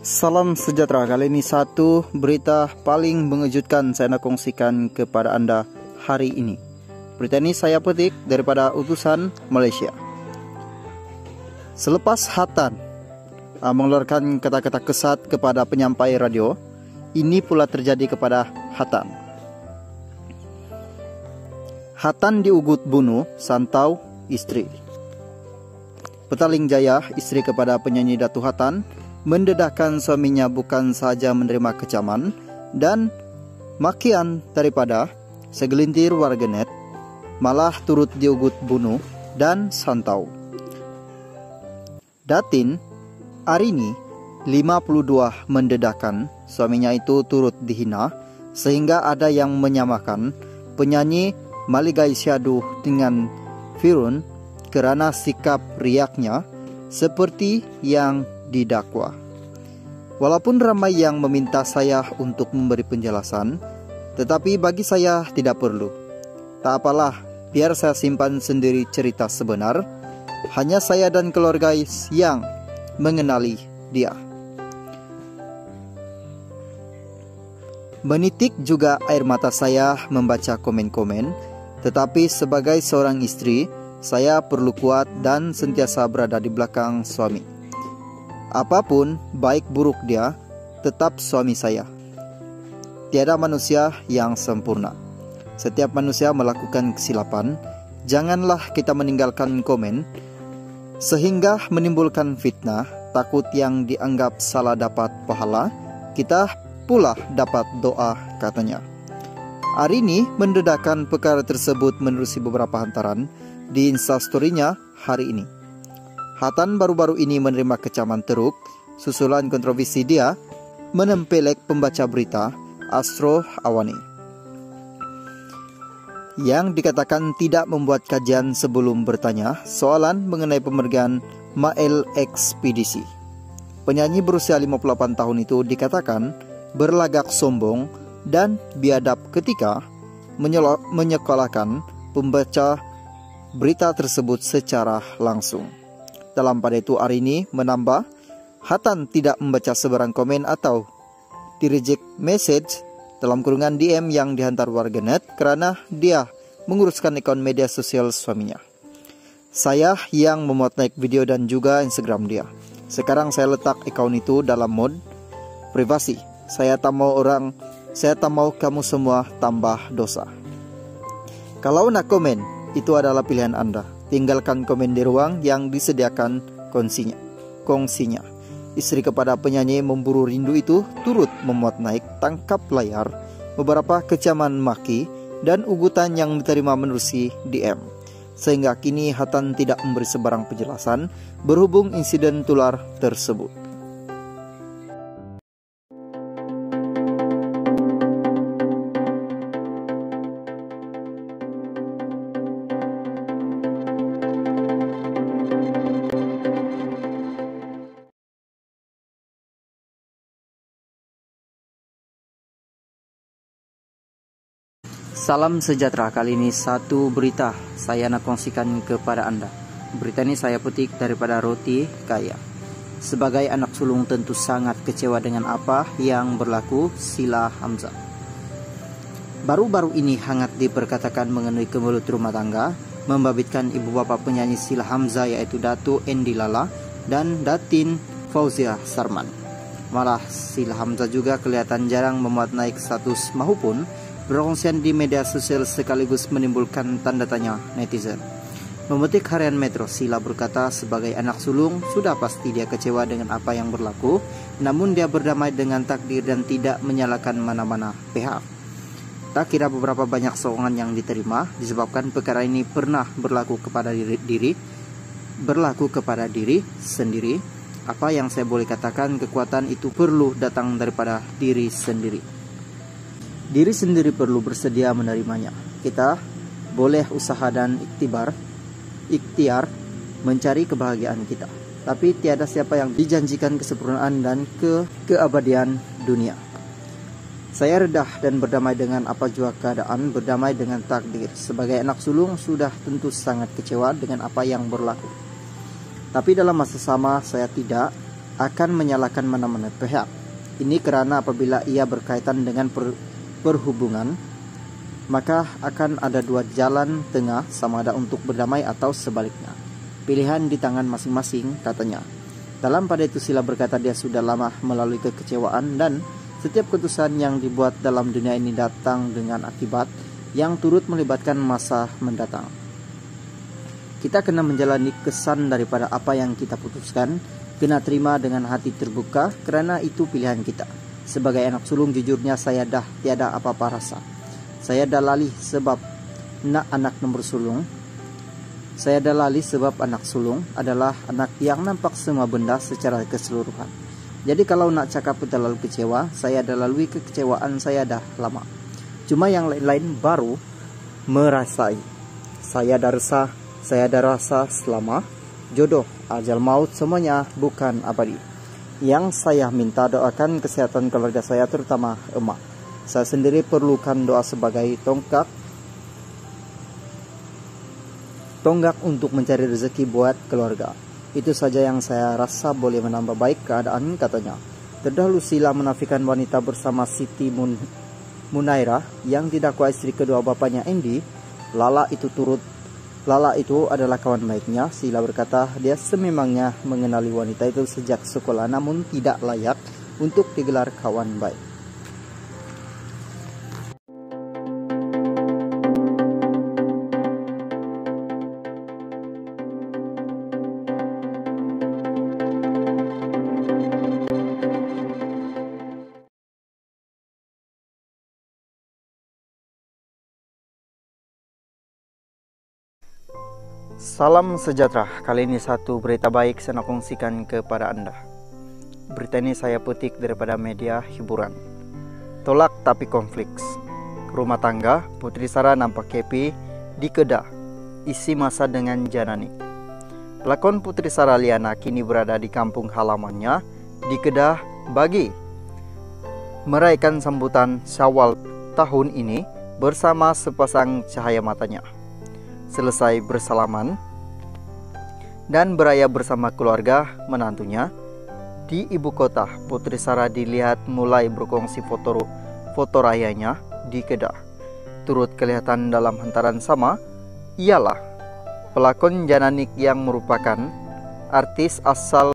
Salam sejahtera kali ini satu berita paling mengejutkan saya nak kongsikan kepada anda hari ini. Berita ini saya petik daripada utusan Malaysia. Selepas Hatan uh, mengeluarkan kata-kata kesat kepada penyampai radio, ini pula terjadi kepada Hatan. Hatan diugut bunuh Santau istri. Petaling Jaya, istri kepada penyanyi Datu Hatan, mendedahkan suaminya bukan saja menerima kecaman dan makian daripada segelintir warganet, malah turut diugut bunuh dan santau. Datin, Arini, 52 mendedahkan suaminya itu turut dihina sehingga ada yang menyamakan penyanyi Maligai Syadu dengan Firun kerana sikap riaknya seperti yang didakwa. Walaupun ramai yang meminta saya untuk memberi penjelasan, tetapi bagi saya tidak perlu. Tak apalah, biar saya simpan sendiri cerita sebenar. Hanya saya dan keluarga yang mengenali dia. Menitik juga air mata saya membaca komen-komen, tetapi sebagai seorang istri, saya perlu kuat dan sentiasa berada di belakang suami. Apa pun baik buruk dia, tetap suami saya. Tiada manusia yang sempurna. Setiap manusia melakukan kesilapan. Janganlah kita meninggalkan komen sehingga menimbulkan fitnah, takut yang dianggap salah dapat pahala, kita pula dapat doa katanya. Hari ini mendedakan perkara tersebut menerusi beberapa hantaran di instastorynya hari ini. Hatan baru-baru ini menerima kecaman teruk susulan kontroversi dia menempelek pembaca berita Astro Awani yang dikatakan tidak membuat kajian sebelum bertanya soalan mengenai pemergian Mael Ekspedisi. Penyanyi berusia 58 tahun itu dikatakan berlagak sombong dan biadab ketika menyekolahkan pembaca berita tersebut secara langsung. Dalam pada itu hari ini menambah, Hatan tidak membaca sebarang komen atau di reject message dalam kurungan DM yang dihantar warganet karena dia menguruskan akun media sosial suaminya. Saya yang memuat naik video dan juga Instagram dia. Sekarang saya letak akun itu dalam mode privasi. Saya tak mau orang, saya tak mau kamu semua tambah dosa. Kalau nak komen, itu adalah pilihan Anda. Tinggalkan komen di ruang yang disediakan kongsinya. kongsinya. Istri kepada penyanyi memburu rindu itu turut memuat naik tangkap layar beberapa kecaman maki dan ugutan yang diterima menerusi DM. Sehingga kini Hatan tidak memberi sebarang penjelasan berhubung insiden tular tersebut. Salam sejahtera kali ini satu berita saya nak kongsikan kepada anda. Berita ini saya petik daripada Roti Kaya. Sebagai anak sulung tentu sangat kecewa dengan apa yang berlaku Sila Hamzah. Baru-baru ini hangat diperkatakan mengenai kemelut rumah tangga membabitkan ibu bapa penyanyi Sila Hamzah yaitu Datu Endi Lala dan Datin Fauzia Sarman. Malah Sila Hamzah juga kelihatan jarang memuat naik status mahupun Perkongsian di media sosial sekaligus menimbulkan tanda tanya netizen. Memetik harian Metro, Sila berkata sebagai anak sulung sudah pasti dia kecewa dengan apa yang berlaku, namun dia berdamai dengan takdir dan tidak menyalahkan mana-mana pihak. Tak kira beberapa banyak sokongan yang diterima disebabkan perkara ini pernah berlaku kepada diri, diri berlaku kepada diri sendiri. Apa yang saya boleh katakan kekuatan itu perlu datang daripada diri sendiri. Diri sendiri perlu bersedia menerimanya. Kita boleh usaha dan iktibar, ikhtiar mencari kebahagiaan kita. Tapi tiada siapa yang dijanjikan kesempurnaan dan ke keabadian dunia. Saya redah dan berdamai dengan apa jua keadaan, berdamai dengan takdir. Sebagai anak sulung sudah tentu sangat kecewa dengan apa yang berlaku. Tapi dalam masa sama saya tidak akan menyalahkan mana-mana pihak. Ini karena apabila ia berkaitan dengan per perhubungan, maka akan ada dua jalan tengah sama ada untuk berdamai atau sebaliknya. Pilihan di tangan masing-masing, katanya. Dalam pada itu sila berkata dia sudah lama melalui kekecewaan dan setiap keputusan yang dibuat dalam dunia ini datang dengan akibat yang turut melibatkan masa mendatang. Kita kena menjalani kesan daripada apa yang kita putuskan, kena terima dengan hati terbuka karena itu pilihan kita. Sebagai anak sulung jujurnya saya dah tiada apa-apa rasa. Saya dah lalih sebab nak anak nomor sulung. Saya dah lalih sebab anak sulung adalah anak yang nampak semua benda secara keseluruhan. Jadi kalau nak cakap terlalu kecewa, saya dah lalui kekecewaan saya dah lama. Cuma yang lain-lain baru merasai. Saya dah resah saya ada rasa selama jodoh, ajal maut semuanya bukan abadi. Yang saya minta doakan kesehatan keluarga saya terutama emak. Saya sendiri perlukan doa sebagai tonggak tonggak untuk mencari rezeki buat keluarga. Itu saja yang saya rasa boleh menambah baik keadaan katanya. Terdahulu Sila menafikan wanita bersama Siti Mun Munaira yang tidak kuat istri kedua bapaknya Andy. Lala itu turut Lala itu adalah kawan baiknya. Sila berkata dia sememangnya mengenali wanita itu sejak sekolah namun tidak layak untuk digelar kawan baik. Salam sejahtera, kali ini satu berita baik saya nak kongsikan kepada Anda. Berita ini saya petik daripada media hiburan. Tolak tapi konflik. Rumah tangga, Putri Sarah nampak kepi di Kedah. Isi masa dengan Janani. Pelakon Putri Sarah Liana kini berada di kampung halamannya di Kedah bagi merayakan sambutan Syawal tahun ini bersama sepasang cahaya matanya selesai bersalaman dan beraya bersama keluarga menantunya di ibu kota Putri Sarah dilihat mulai berkongsi foto foto rayanya di Kedah. Turut kelihatan dalam hantaran sama ialah pelakon Jananik yang merupakan artis asal